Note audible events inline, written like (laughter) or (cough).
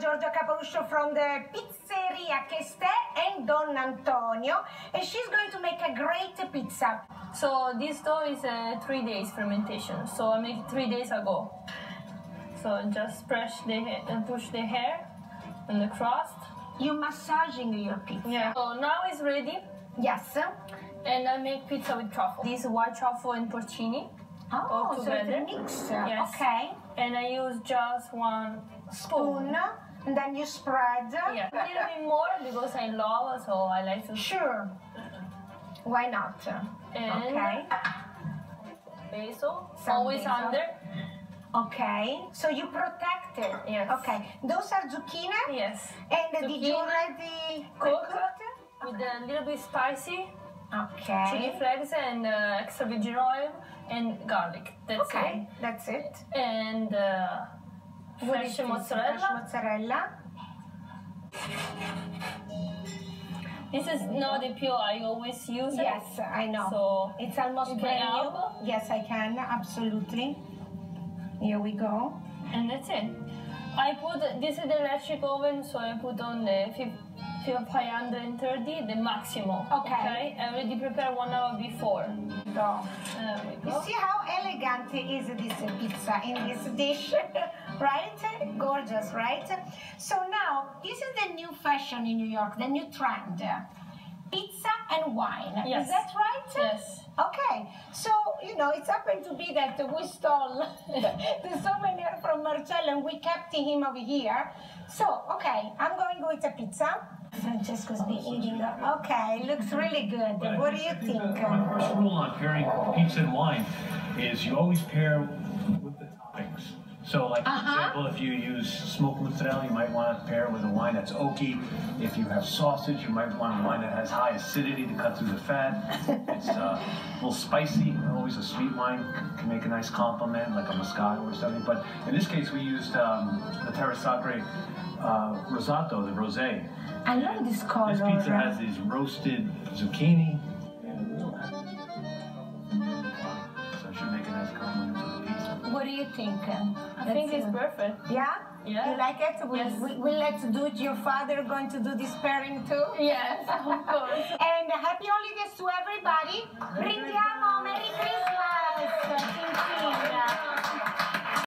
Giorgia Caporuscio from the Pizzeria Kesté and Don Antonio, and she's going to make a great pizza. So this dough is a three days fermentation. So I made it three days ago. So just brush the ha- uh, push the hair and the crust. You're massaging your pizza? Yeah. So now it's ready, Yes. and I make pizza with truffle. This white truffle and porcini, Oh, All so it's together? a mix. Yes. Okay. and I use just one spoon. And then you spread. Yeah, a little bit more because I love, so I like to. Sure. Why not? And Okay. basil, Some always basil. under. Okay. So you protect it. Yes. Okay. Those are zucchini. Yes. And did you Zucchini, already cook cook with a little bit spicy Okay. chili flakes and uh, extra virgin oil and garlic. That's Okay, that's it. it. And uh, fresh this? mozzarella. Fresh mozzarella. This is not the peel I always use. it. Yes, I know. So it's almost brand new. Yes, I can. Absolutely. Here we go. and that's it. I put this is the electric oven, so I put on the fif- 530, the maximum. Okay. I already prepared one hour before. We You see how elegant is this pizza in this dish, (laughs) right? Gorgeous, right? So now, this is the new fashion in New York, the new trend. Pizza and wine. Yes. Is that right? Yes. Okay, so you know, it's happened to be that we stole (laughs) the souvenir from Marcello and we kept him over here. So, okay, I'm going with a pizza. Francesco's been eating. Okay, looks really good. What do you think? My first rule on pairing pizza and wine is you always pair with the toppings. So, example, if you use smoked mozzarella, you might want to pair it with a wine that's oaky. If you have sausage, you might want a wine that has high acidity to cut through the fat. It's uh, a little spicy. Always a sweet wine can make a nice complement, like a Moscato or something. But in this case, we used um, the Terresacre uh, Rosato, the rosé. I love this color. This pizza has these roasted zucchini. What do you think? I think it's perfect. Yeah? Yeah. You like it? We, Yes. we, we let's do it. Your father going to do this pairing too? Yes, of course. And happy holidays to everybody.